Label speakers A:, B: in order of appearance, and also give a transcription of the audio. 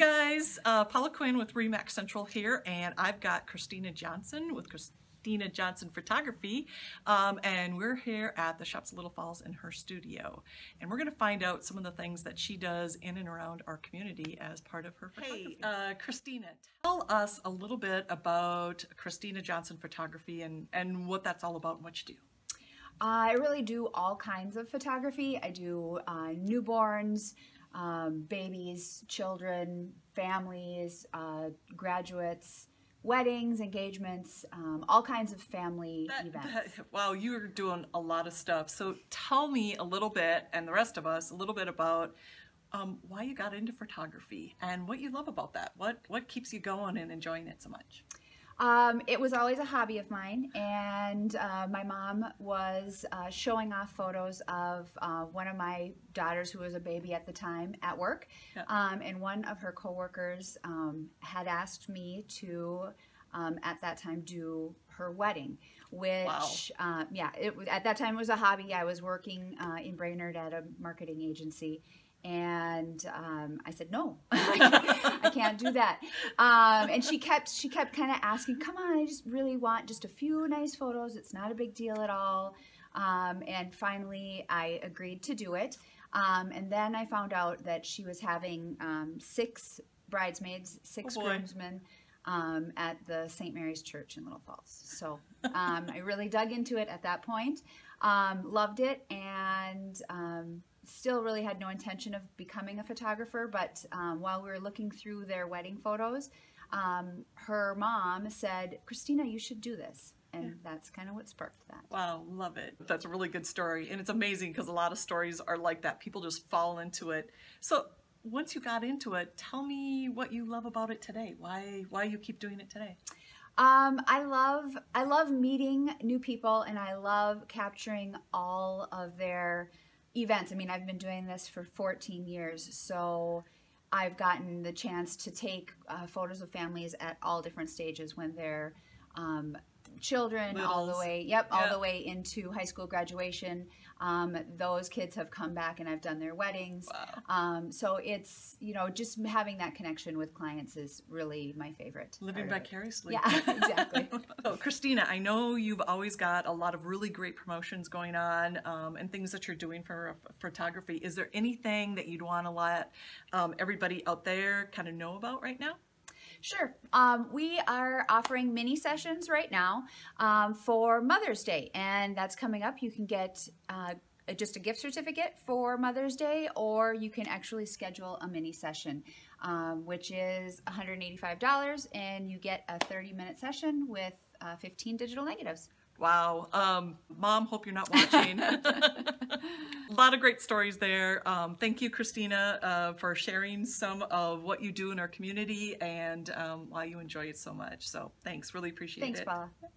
A: hey guys, uh, Paula Quinn with RE/MAX Central here, and I've got Christina Johnson with Christina Johnson Photography, um, and we're here at the Shoppes of Little Falls in her studio, and we're going to find out some of the things that she does in and around our community as part of her photography. Hey, uh, Christina, tell us a little bit about Christina Johnson Photography and and what that's all about and what you do.
B: I really do all kinds of photography. I do uh, newborns, um, babies, children, families, uh, graduates, weddings, engagements, um, all kinds of family that, events.
A: That, wow, you're doing a lot of stuff. So tell me a little bit, and the rest of us, a little bit about um, why you got into photography and what you love about that. What what keeps you going and enjoying it so much?
B: Um, it was always a hobby of mine, and uh, my mom was uh, showing off photos of uh, one of my daughters, who was a baby at the time, at work. Yeah. Um, and one of her coworkers um, had asked me to, um, at that time, do her wedding. Which, wow. Uh, yeah, it at that time it was a hobby. I was working uh, in Brainerd at a marketing agency, and um, I said no, I can't do that. Um, and she kept she kept kind of asking, "Come on, I just really want just a few nice photos. It's not a big deal at all." Um, and finally, I agreed to do it. Um, and then I found out that she was having um, six bridesmaids, six oh groomsmen. Um, at the St. Mary's Church in Little Falls. So I really dug into it at that point, loved it, and still really had no intention of becoming a photographer, but um, while we were looking through their wedding photos, um, her mom said, Christina, you should do this. And yeah. that's kind of what sparked that.
A: Wow, love it. That's a really good story. And it's amazing because a lot of stories are like that. People just fall into it. So once you got into it, tell me what you love about it today. Why why you keep doing it today?
B: Um, I love I love meeting new people and I love capturing all of their events. I mean, I've been doing this for 14 years, so I've gotten the chance to take uh, photos of families at all different stages when they're um, children Littles. all the way, yep, all the way into high school graduation. Um, those kids have come back and I've done their weddings. Wow. Um, so it's, you know, just having that connection with clients is really my favorite.
A: Living vicariously.
B: Yeah, exactly.
A: so, Christina, I know you've always got a lot of really great promotions going on um, and things that you're doing for photography. Is there anything that you'd want to let um, everybody out there kind of know about right now?
B: Sure. Um, we are offering mini sessions right now um, for Mother's Day, and that's coming up. You can get uh, just a gift certificate for Mother's Day, or you can actually schedule a mini session, um, which is $185, and you get a 30 minute session with uh, 15 digital negatives.
A: Wow. Um, Mom, hope you're not watching. a lot of great stories there. Um, thank you, Christina, uh, for sharing some of what you do in our community and um, why you enjoy it so much. So thanks. Really appreciate
B: thanks,
A: it.
B: Thanks, Paula.